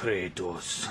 Kratos.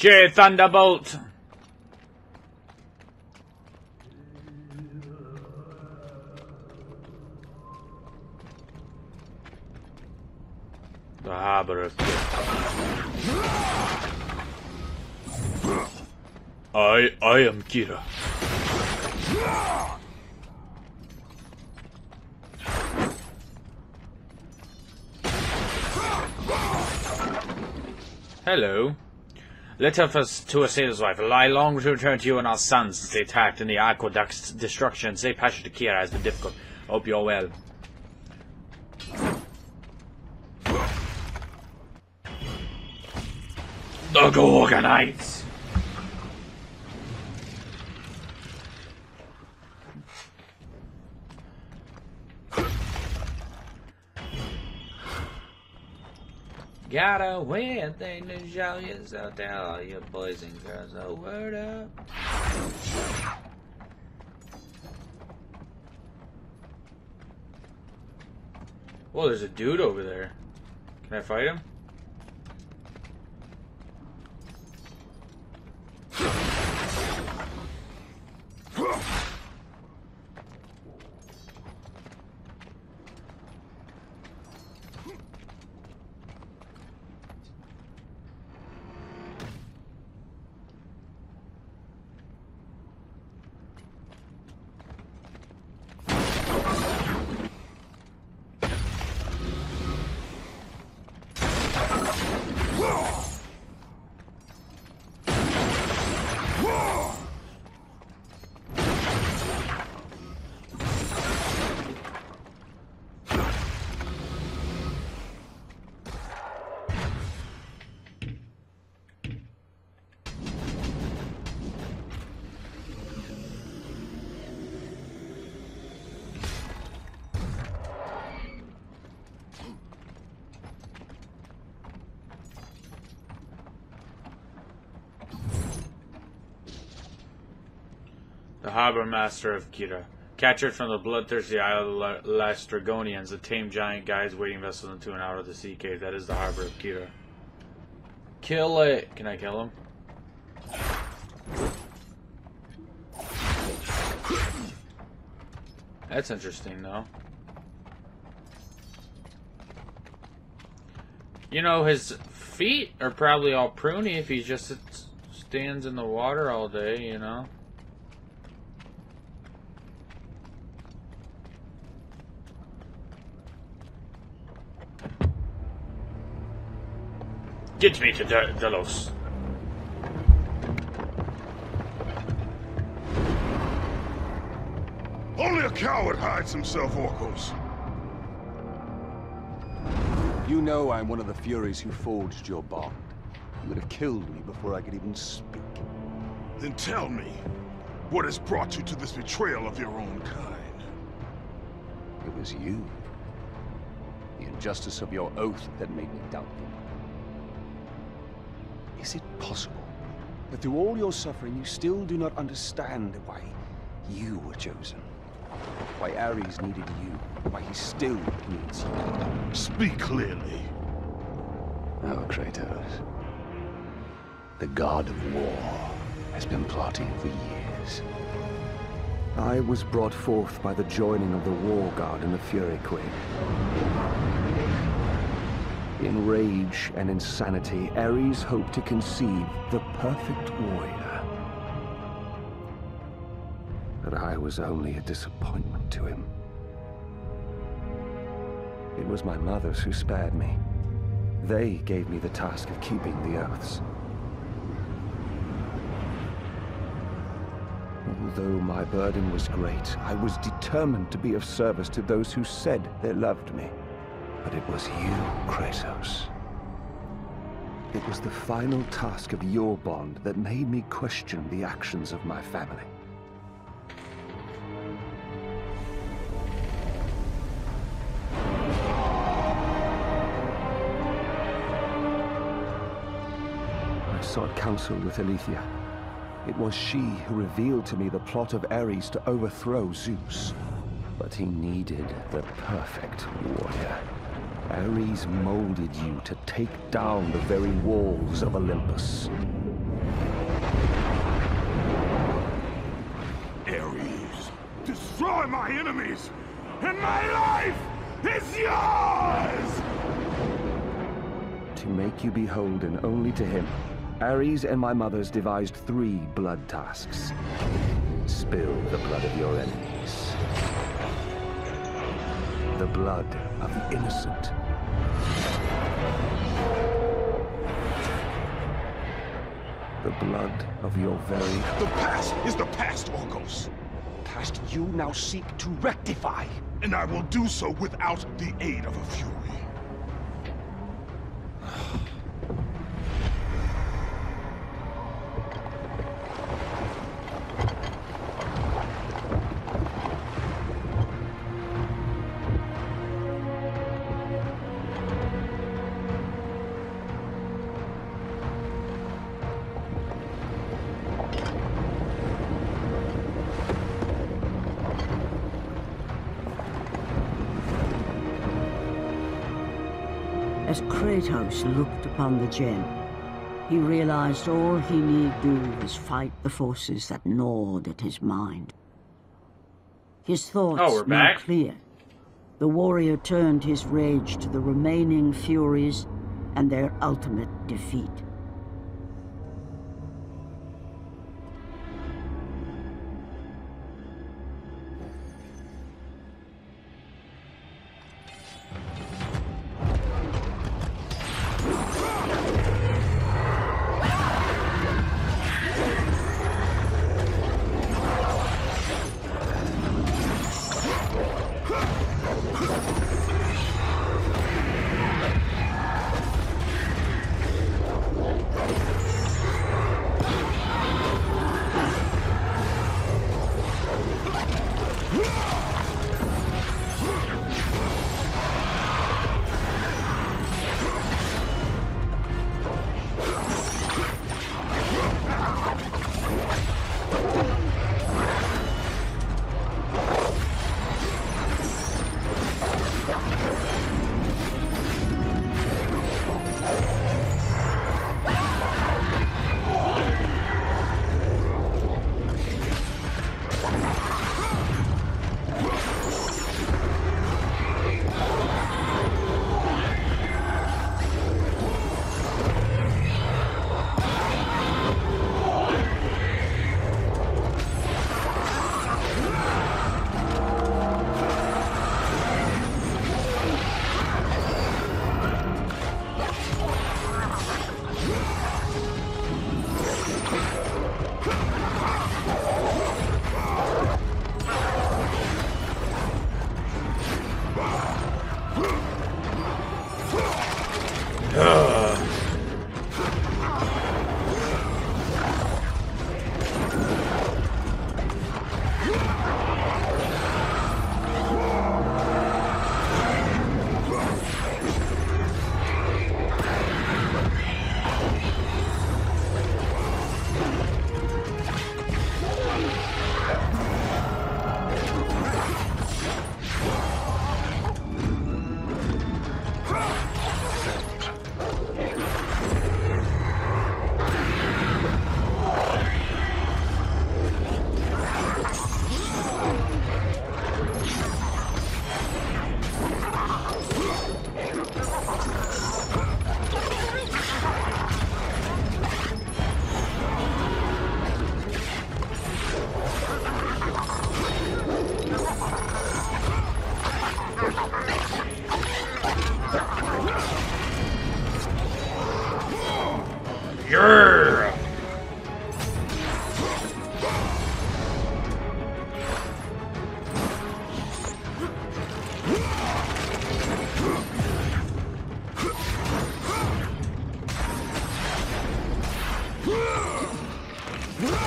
J Thunderbolt! The Harbor of I I am Kirra. Hello. Let us to a sailor's wife. I long to return to you and our sons since they attacked in the aqueduct's destruction. Say passage to Kirra has been difficult. Hope you're well. The Gorgonites! Got a weird thing to show you, so tell all your boys and girls, oh, word up. Whoa, there's a dude over there. Can I fight him? The Harbour Master of Kirra. Captured from the bloodthirsty Isle of the Laestrygonians, the tame giant guides waiting vessels into an out of the sea cave. That is the Harbour of Kirra. Kill it! Can I kill him? That's interesting, though. You know, his feet are probably all pruny if he just stands in the water all day, you know? Get me to De Delos. Only a coward hides himself, Orkos. You know I'm one of the Furies who forged your bond. You would have killed me before I could even speak. Then tell me, what has brought you to this betrayal of your own kind? It was you. The injustice of your oath that made me doubt them. Is it possible that through all your suffering you still do not understand why you were chosen? Why Ares needed you, why he still needs you? Speak clearly. Oh, Kratos. The god of war has been plotting for years. I was brought forth by the joining of the War God and the Fury Queen. In rage and insanity, Ares hoped to conceive the perfect warrior. But I was only a disappointment to him. It was my mothers who spared me. They gave me the task of keeping the oaths. Although my burden was great, I was determined to be of service to those who said they loved me. But it was you, Kratos. It was the final task of your bond that made me question the actions of my family. I sought counsel with Aletheia. It was she who revealed to me the plot of Ares to overthrow Zeus. But he needed the perfect warrior. Ares molded you to take down the very walls of Olympus. Ares, destroy my enemies, and my life is yours! To make you beholden only to him, Ares and my mothers devised three blood tasks. Spill the blood of your enemies. The blood of the innocent. The blood of your very... The past is the past, Orkos, Past you now seek to rectify. and I will do so without the aid of a Fury. Kratos looked upon the gem, he realized all he need do was fight the forces that gnawed at his mind. His thoughts Oh, we're now clear. The warrior turned his rage to the remaining Furies and their ultimate defeat.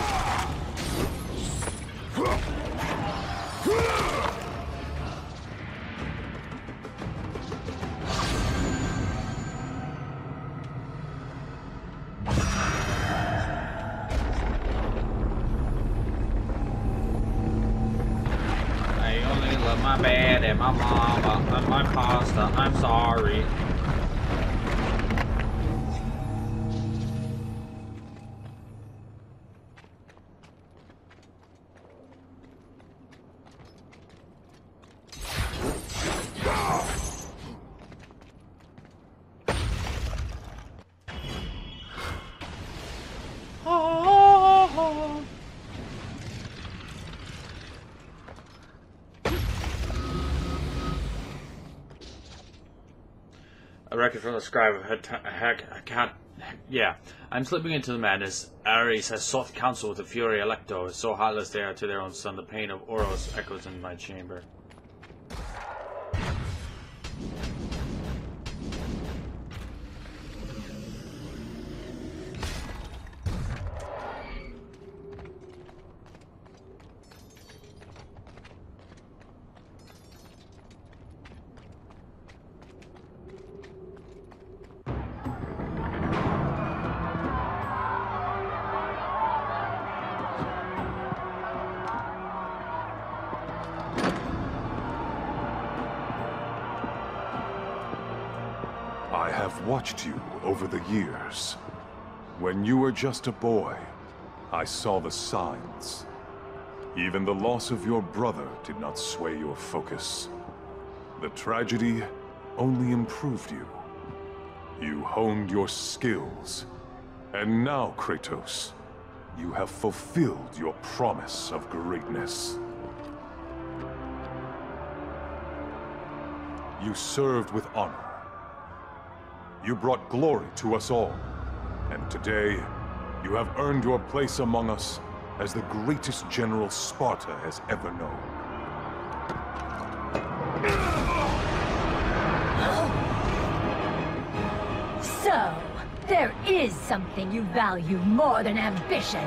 I record from the scribe of Heck, I can't. Yeah, I'm slipping into the madness. Ares has sought counsel with the Fury Alecto. So heartless they are to their own son. The pain of Oros echoes in my chamber. I watched you over the years. When you were just a boy, I saw the signs. Even the loss of your brother did not sway your focus. The tragedy only improved you. You honed your skills. And now, Kratos, you have fulfilled your promise of greatness. You served with honor. You brought glory to us all. And today, you have earned your place among us as the greatest general Sparta has ever known. So, there is something you value more than ambition.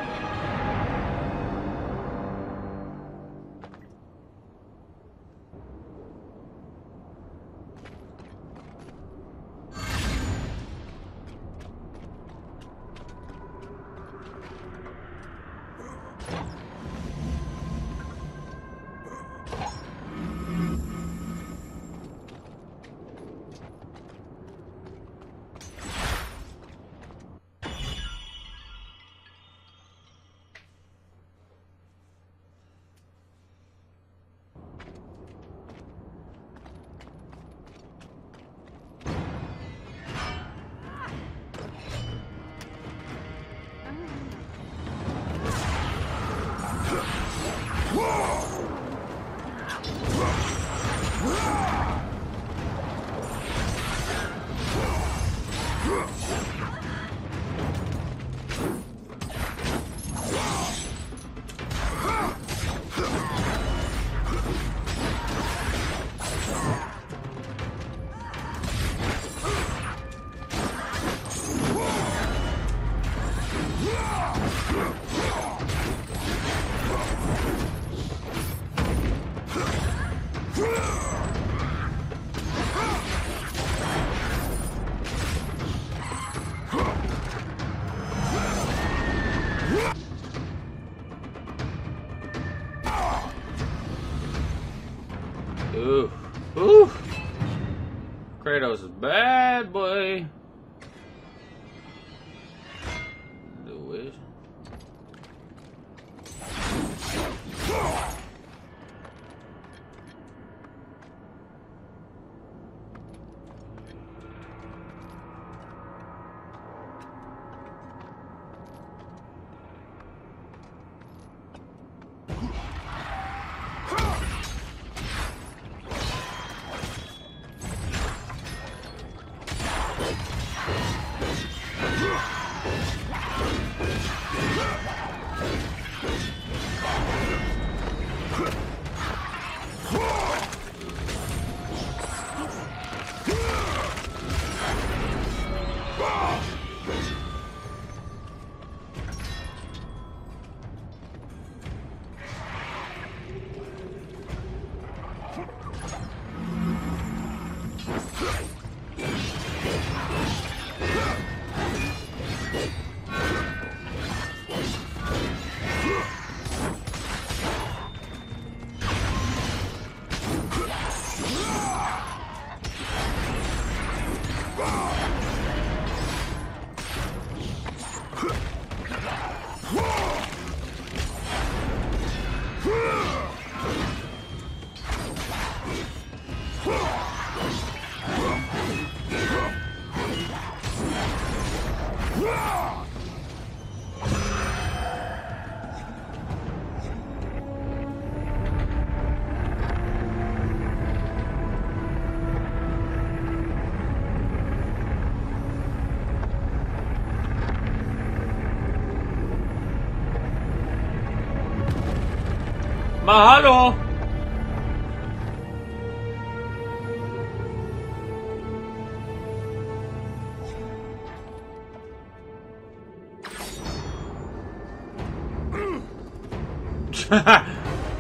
Kratos is Mahalo!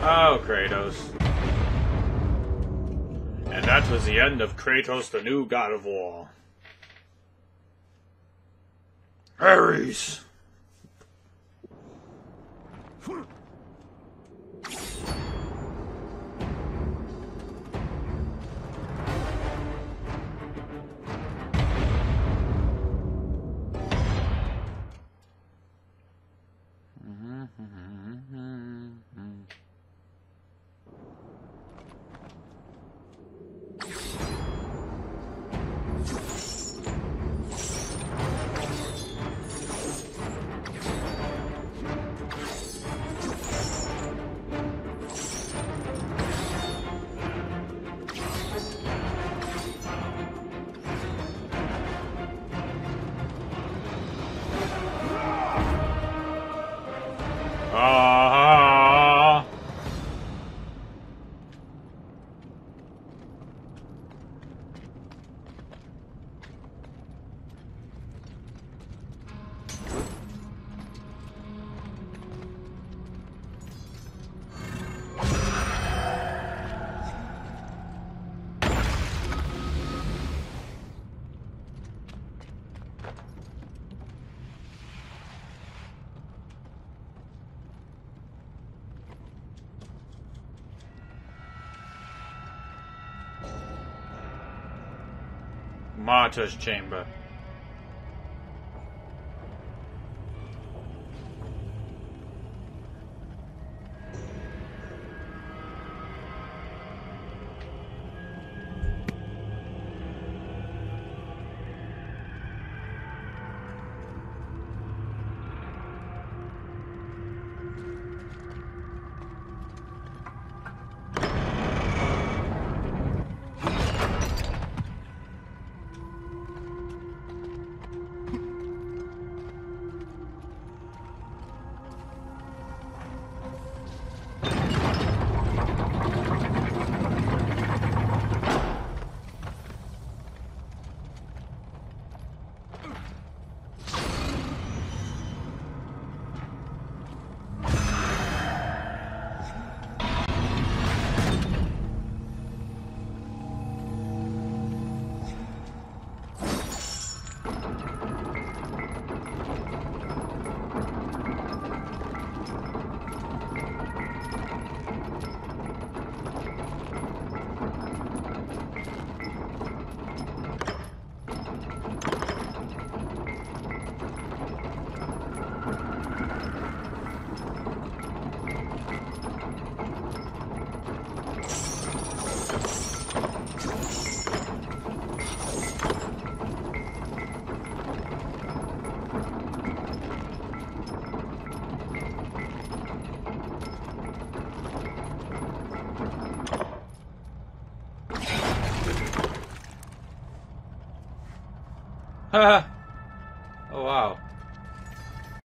oh, Kratos. And that was the end of Kratos, the new god of war. Ares! Marta's chamber.